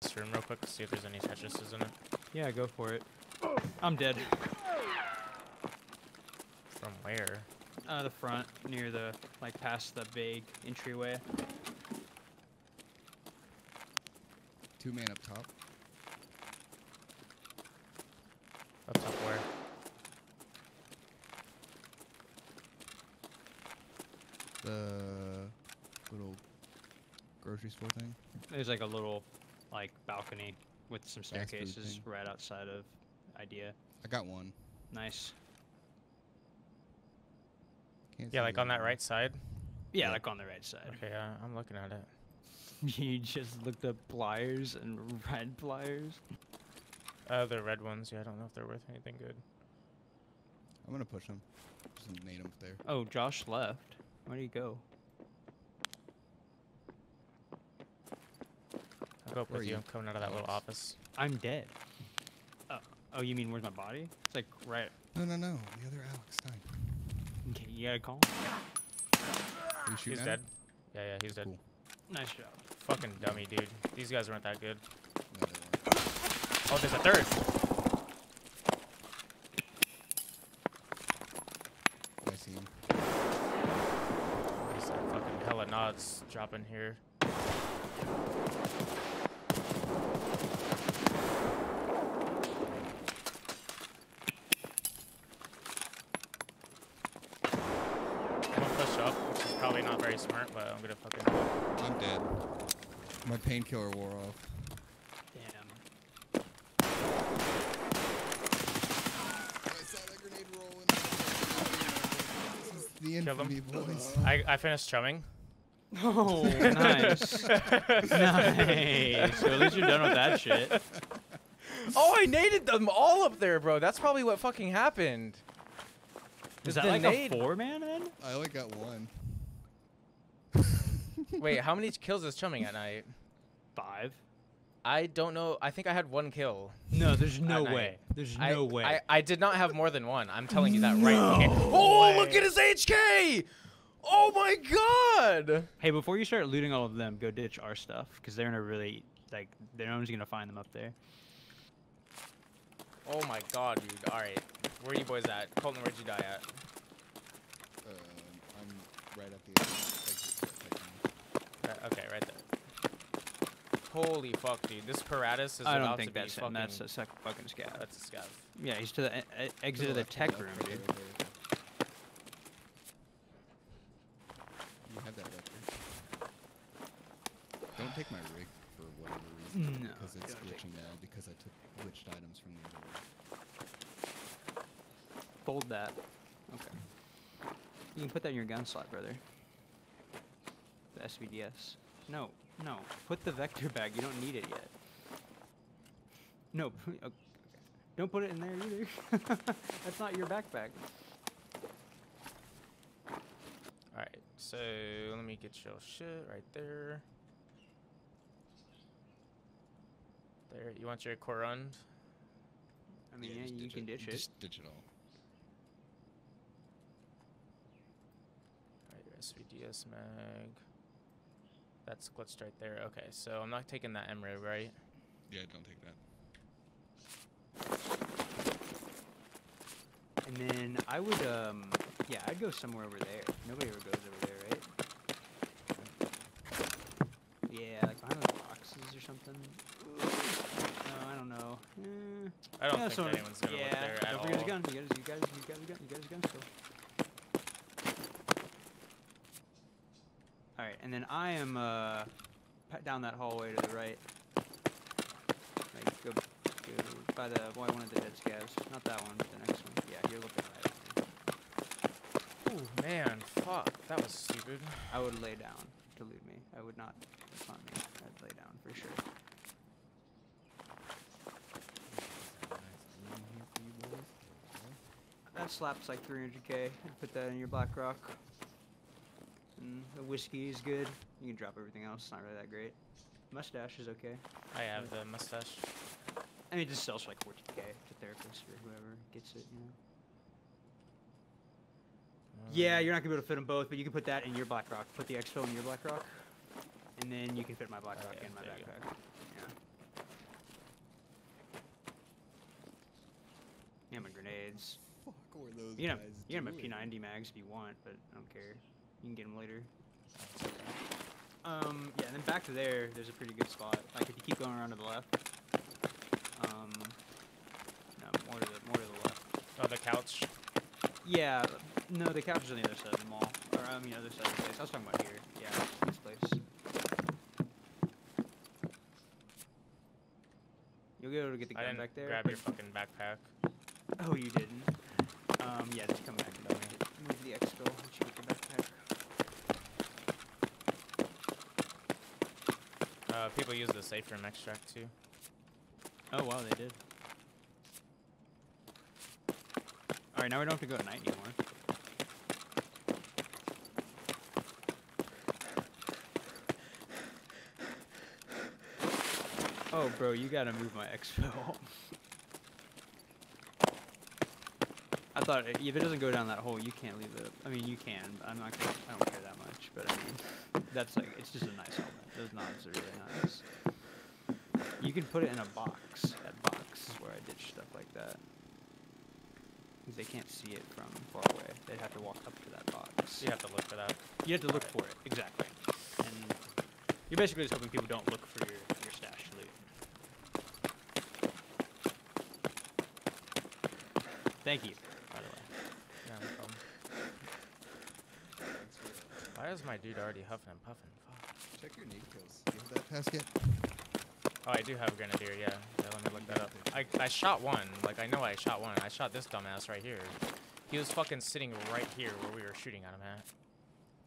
this room real quick to see if there's any Tetrises in it. Yeah, go for it. I'm dead. From where? Uh, the front, near the, like, past the big entryway. Two man up top. Up top where? The little grocery store thing. There's like a little, like, balcony with some staircases right outside of Idea. I got one. Nice. Can't Yeah, like on that right side. Yeah, Yeah. like on the right side. Okay, yeah, I'm looking at it. you just looked up pliers and red pliers. Uh, the red ones. Yeah, I don't know if they're worth anything good. I'm gonna push them. Just nade him there. Oh, Josh left. Where'd he go? I'll go up Where with are you. you? I'm coming out of that little office. I'm dead. Oh, oh, you mean where's my body? It's like right. No, no, no. The other Alex died. Okay, you gotta call. Are you He's dead. him? Yeah, yeah, he's dead. Cool. Nice job. Fucking dummy, dude. These guys weren't that good. No. Oh, there's a third. I see him. There's a fucking hella nods dropping here. I'm gonna push up, which is probably not very smart, but I'm gonna fucking do it. I'm dead. My painkiller wore off. Damn. I saw that grenade rolling. This is the Kill infamy, boys. I, I finished chumming. Oh, nice. nice. So at least you're done with that shit. Oh, I naded them all up there, bro. That's probably what fucking happened. Is The that like nade- a four man then? I only got one. Wait, how many kills is chumming at night? Five. I don't know. I think I had one kill. No, there's no night. way. There's I, no way. I, I did not have more than one. I'm telling you that right now. Oh, look at his HK! Oh my god! Hey, before you start looting all of them, go ditch our stuff because they're in a really like no one's gonna find them up there. Oh my god, dude. Alright. Where are you boys at? Colton, where'd you die at? Um, I'm right at the exit. right Right- okay, right there. Holy fuck, dude. This Paratus is I about don't think to be that's fucking... That's a sec- fucking scav. That's a scav. Yeah, he's to the e- e- now. exit of the left, tech left, room, right dude. there, right there. You have that vector. Don't take my rig for whatever reason. No, because it's glitching now because I took glitched items from the other rig. Fold that. Okay. You can put that in your gun slot, brother. The SVDS. No, no. Put the vector bag. You don't need it yet. No. Okay. Don't put it in there either. That's not your backpack. Alright, so let me get your shit right there. There, you want your Korund? I mean, yeah, just you can ditch it. Just ditch it all. Alright, your SVDS mag. That's glitched right there. Okay, so I'm not taking that MRIG, right? Yeah, don't take that. And then I would, um, yeah, I'd go somewhere over there. Nobody ever goes over there, right? Yeah, like behind those boxes or something. No, I don't know. Eh. I don't yeah, think so- anyone's gonna yeah, look there at don't forget his all. gun. You got his, you got his, you got his gun. You got his gun still. All right, and then I am uh, down that hallway to the right. Like go, go by the well, one of the dead scavs. Not that one, but the next one. Yeah, you're looking right. Oh man, fuck. That was stupid. I would lay down to loot me. I would not. Not me. I'd lay down for sure. That slaps like 300k. I'd put that in your black rock. And the whiskey is good. You can drop everything else. It's not really that great. Mustache is okay. I have the mustache. I mean, it just sells for like 14k to therapists or whoever gets it, you know. Um, yeah, you're not gonna be able to fit them both, but you can put that in your Black Rock. Put the expo in your Black Rock, and then you can fit my Black oh, Rock okay, in my backpack. Yeah. Hammer yeah, grenades. Fuck, or those you know, you can have my P90 mags if you want, but I don't care. You can get them later. Um, yeah, and then back to there, there's a pretty good spot. Like if you keep going around to the left. Um, no, more to the more to the left. Oh, the couch. Yeah, no, the couch is on the other side of the mall, or I mean, other side of the place. I was talking about here. Yeah, this place. You'll be able to get the I gun didn't back there. grab your fucking backpack. Oh, you didn't. Um, yeah, just come back and move the expo. Let you get your backpack. Uh, people use the safe room extract too. Oh wow, they did. All right, now we don't have to go at night anymore. Oh, bro, you gotta move my expo. I thought if it doesn't go down that hole, you can't leave it. I mean, you can. But I'm not. Gonna, I don't care that much. But I mean, that's like it's just a nice helmet. Those knobs are really nice. You can put it in a box. That box where I ditch stuff like that. they can't see it from far away. They'd have to walk up to that box. You have to look for that. You have to look for it, exactly. And you're basically just hoping people don't look for your, your stash loot. Thank you, by the way. Yeah, no problem. Thanks for that. Why is my dude already huffing and puffing? Fuck. Check your need kills. Do you have that pass yet? Oh, I do have a grenadier. Yeah. yeah let me look that up. I I shot one. Like I know I shot one. I shot this dumbass right here. He was fucking sitting right here where we were shooting at him at.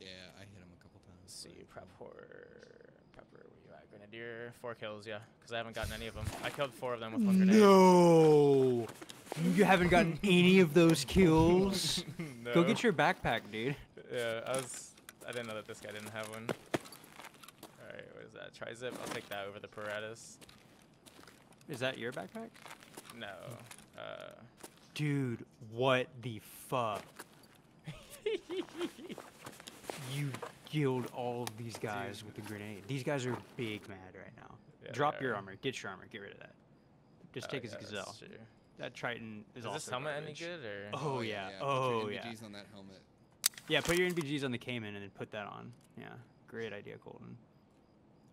Yeah, I hit him a couple times. Let's see, but, prep horror, prepper, where you at? Grenadier, four kills, yeah, because I haven't gotten any of them. I killed four of them with one grenade. No! You haven't gotten any of those kills? no. Go get your backpack, dude. Yeah, I was. I didn't know that this guy didn't have one. All right, what is that? Tri zip. I'll take that over the Paratus. Is that your backpack? No. Uh, Dude, what the fuck? You killed all of these guys Dude. with a grenade. These guys are big mad right now. Yeah, Drop your armor. Get your armor. Get rid of that. Just oh, take his yeah, Gzhel. That Triton is Is also this helmet any good or? Oh, yeah. put Oh, your yeah. NVGs on that helmet. Yeah, put your NVGs on the Caiman and then put that on. Yeah, great idea, Colton.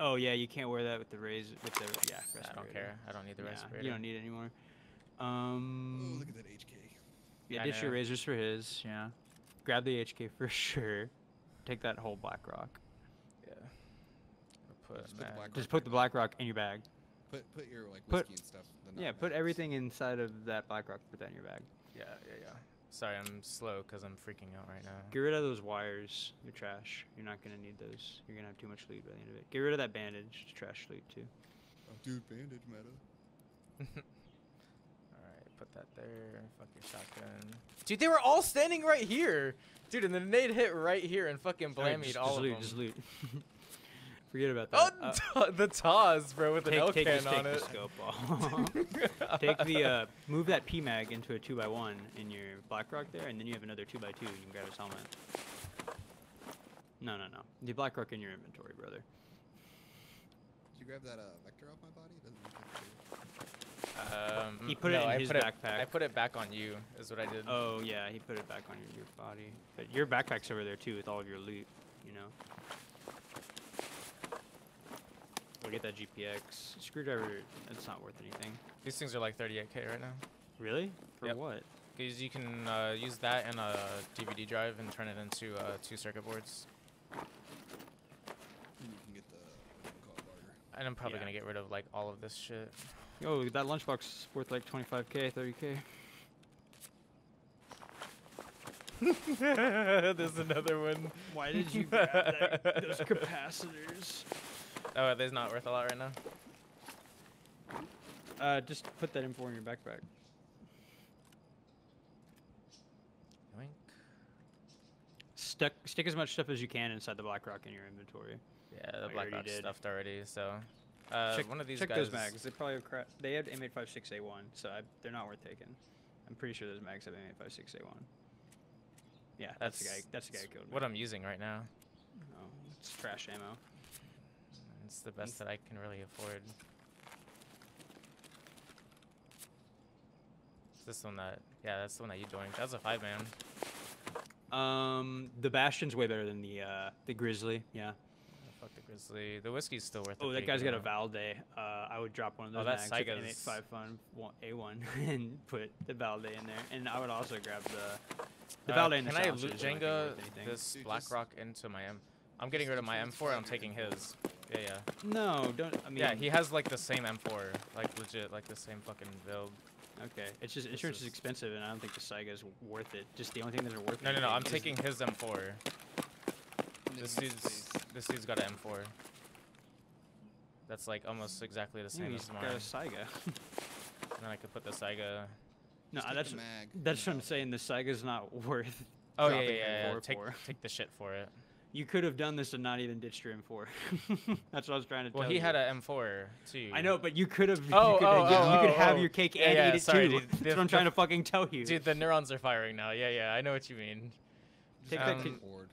Oh yeah, you can't wear that with the raise with the yeah. I don't care. I don't need the Yeah, respirator. You don't need it anymore. Oh, Um, look at that HK. yeah, ditch your razors for his. Yeah, grab the HK for sure. Take that whole black rock. Yeah. Put Just put the mag- black Just rock put the black rock in your bag. Put put your like Put- whiskey and stuff. the Yeah, put everything inside of that black rock. Put that in your bag. Yeah, yeah, yeah. Sorry, I'm slow because I'm freaking out right now. Get rid of those wires. You're trash. You're not gonna need those. You're gonna have too much loot by the end of it. Get rid of that bandage. It's trash loot too. Oh, dude, bandage meta. Alright, put that there. Fuck your shotgun. Dude, they were all standing right here. Dude, and the nade hit right here and fucking Alright, blammied just, all just of loot. them. Just loot. Forget about Oh, that. Uh, the Taz, bro, with an take, L take, can on take the it. scope off. take the uh, move that PMag into a two x one in your Blackrock there, and then you have another two x two. You can grab his helmet. No, no, no. The Blackrock in your inventory, brother. Did you grab that uh, vector off my body? Doesn't look like. Um, He put it in I his put it- backpack. I put it back on you, is what I did. Oh yeah, he put it back on your, your body. But your backpack's over there too with all of your loot. You know. Go get that GPX screwdriver. It's not worth anything. These things are like 38k right now. Really? For Yep. what? Because you can uh, use that and a DVD drive and turn it into uh, two circuit boards. You can get the what do you call it, barter. And I'm probably Yeah. gonna get rid of like all of this shit. Oh, that lunchbox is worth like 25k, 30k. There's another one. Why did you grab that, those capacitors? Oh, there's not worth a lot right now. Uh, just put that info in your backpack. Yoink. Stuck, stick as much stuff as you can inside the Blackrock in your inventory. Yeah, the I black already rock's stuffed already. So, uh, check one of these check guys. those mags. They probably have cra- they had M856A1, so I, they're not worth taking. I'm pretty sure those mags have M856A1. Yeah, that's, the guy. That's the guy who killed me. What I'm using right now. Oh, it's trash ammo. It's the best that I can really afford. this one that? Yeah, that's the one that you joined. That's a five man. Um, the Bastion's way better than the uh the Grizzly. Yeah. Fuck the grizzly. The whiskey's still worth. it Oh, that guy's got a amount. Valday. Uh, I would drop one of those. Oh, those that's mags with Saiga's- M85 Fun one- A1 and put the Valday in there, and I would also grab the the Uh, Valday and the Can I silencers loot don't Jenga this Dude, just- Blackrock into my M? I'm getting rid of my M4. I'm taking his. Yeah, yeah. No, don't. I mean, Yeah, he has like the same M4, like legit, like the same fucking build. Okay, it's just This insurance is is- expensive, and I don't think the Saiga is worth it. Just the only thing that are worth. No, no, no. anything I'm taking his M4. This dude's this dude's got an M4. That's like almost exactly the Yeah, same he's as got mine. a Saiga. And then I could put the Saiga. no, Just that's mag that's what I'm saying. The Saiga's not worth. Oh yeah, yeah, yeah. yeah. Take take the shit for it. You could have done this and not even ditched your M4. that's what I was trying to tell. you. Well, he had an M4 too. I know, but you could have. Oh, you could, oh, you, oh, you could oh, have oh. your cake Yeah, and yeah, eat it sorry, too. dude. That's The- what I'm the trying to fucking tell you. Dude, the neurons are firing now. Yeah, yeah. I know what you mean. Take Just that Um, take kid- cord.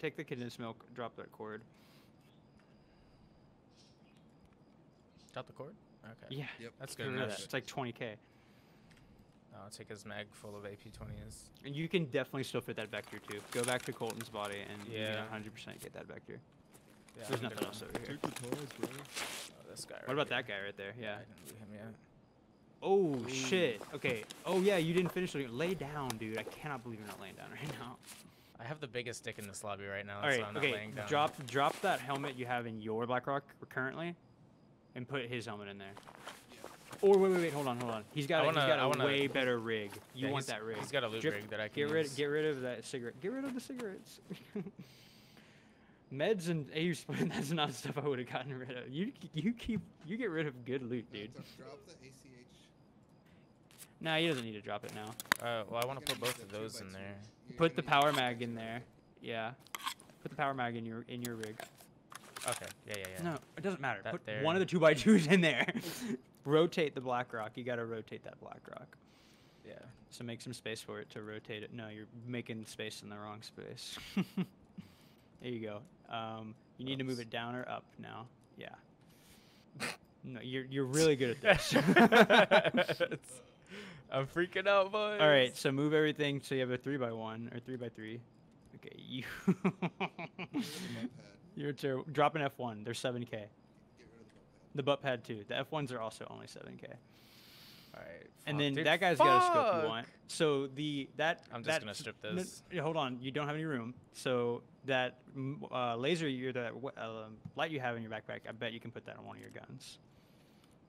Take the condensed milk, drop that cord. Drop the cord. Okay. Yeah, Yep. That's good enough. that. It's like 20k, I'll take his mag full of AP20s. and you can definitely still fit that vector too. Go back to Colton's body, and Yeah. can 100% get that vector. Yeah, There's nothing else over here. Take the toys, bro. Oh, this guy. What about here. that guy right there? Yeah. I didn't loot him yet. Oh shit. Okay. Oh yeah, you didn't finish. looting- Lay down, dude. I cannot believe you're not laying down right now. I have the biggest dick in this lobby right now. All That's right. why I'm not Okay. laying down. Drop drop that helmet you have in your BlackRock currently, and put his helmet in there. Or wait, wait, wait. Hold on, hold on. He's got I a, wanna- he's got I a wanna- way better rig. You Yeah, want that rig. He's got a loot Drip- rig that I can Get rid, use. get rid of that cigarette. Get rid of the cigarettes. Meds and AU split. That's not stuff I would have gotten rid of. You you keep you get rid of good loot, dude. dro- Drop the ACH. Nah, he doesn't need to drop it now. Uh, well, I want to put both of those in there. You're Put the power mag in there. Yeah. Put the power mag in your in your rig. Okay. Yeah, yeah, yeah. No, it doesn't matter. That Put there. one of the two by twos in there. rotate the black rock. You gotta rotate that black rock. Yeah. So make some space for it to rotate it. No, you're making space in the wrong space. there you go. Um, you need to move it down or up now. Yeah. No, you're you're really good at this. I'm freaking out, boys. All right, so move everything so you have a three by one or three by three. Okay, you. Get rid of the butt pad. you're terrible. Drop an F one. They're seven K. Get rid of The butt pad. too. The F ones are also only seven K. All right. And then dude, that guy's got a scope you want. So the that I'm just that gonna strip this. yeah, hold on, you don't have any room. So that uh, laser you that um, light you have in your backpack, I bet you can put that on one of your guns.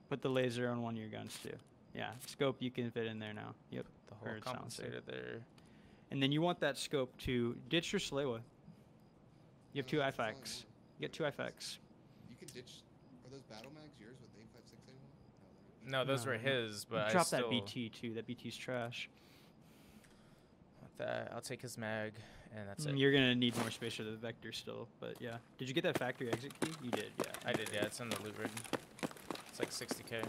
Put the laser on one of your guns too. Yeah, scope you can fit in there now. Yep. The whole compensator there. And then you want that scope to ditch your Salewa. You have two that's just all I IFAKs. want. You get two IFAKs. You can ditch. Are those battle mags yours with 856 anymore? No, those No, were his, but I Drop still that BT too. That BT's trash. want that. I'll take his mag, and that's Mm, it. You're gonna need more space for the vector still, but yeah. Did you get that factory exit key? You did, yeah. I did, yeah. It's in the loot rig. It's like 60k.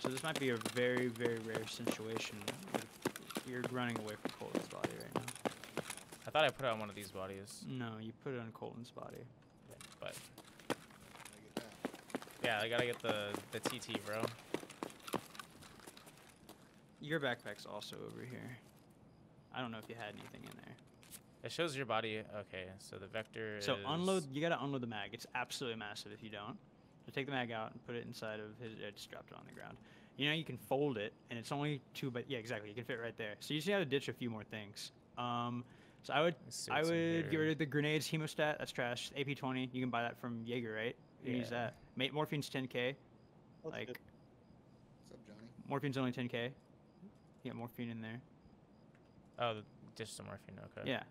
So this might be a very, very rare situation. You're running away from Colton's body right now. I thought I put it on one of these bodies, No, you put it on Colton's body. but I get that. Yeah, I gotta get the the TT, bro. Your backpack's also over here. I don't know if you had anything in there. It shows your body. Okay, so the vector So is. unload. You gotta unload the mag. It's absolutely massive if you don't. So take the mag out and put it inside of his. I just dropped it on the ground. You know you can fold it, and it's only two. But yeah, exactly. You can fit right there. So you just gotta ditch a few more things. Um, so I would. I would get rid of the grenades hemostat. That's trash. AP20. You can buy that from Jaeger, right? You can Use Yeah. that. Morphine's 10k. Like What's up, Johnny? morphine's only 10k. You got morphine in there. Oh, the dish some morphine. Okay. Yeah.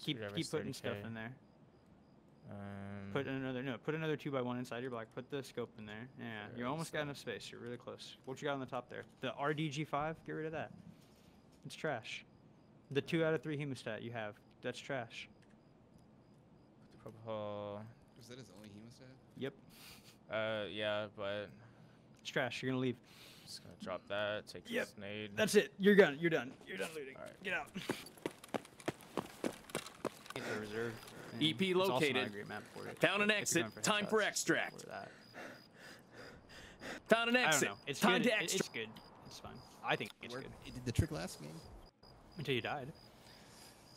Keep keep putting stuff 30K. in there. Um, Put another no. Put another two by one inside your block. Put the scope in there. Yeah, you almost got enough space. You're really close. What you got on the top there? The RDG5. Get rid of that. It's trash. The two out of three hemostat you have. That's trash. the propofol. Was that his only hemostat? Yep. Uh, yeah, but It's trash. You're gonna leave. just gonna drop that. Take Yep, this nade. That's it. You're done. You're done. You're done looting. Alright. Get out. Get the reserve. EP thing. It's also not a located. great map for it, Found an exit. you're Time for extract. Found an I don't exit. know. It's Time good. to extract. It's good. It's fine. I think it's Worked- good. It did the trick last game. Until you died.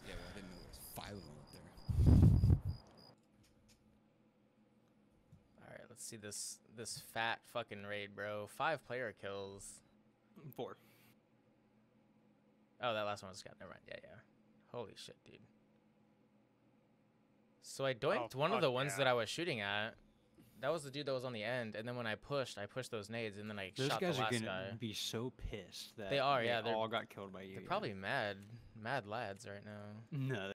Yeah, well, I didn't know there was five of them up there. All right, let's see this this fat fucking raid, bro. Five player kills. Four. Oh, that last one was Scott. Never mind. Yeah, yeah. Holy shit, dude. So I doinked oh, one of the ones that. I was shooting at. That was the dude that was on the end, and then when I pushed, I pushed those nades, and then I Those shot guys are gonna guy. be so pissed that They are, yeah, they're- all got killed by you. They're yeah. probably mad, mad lads right now. No,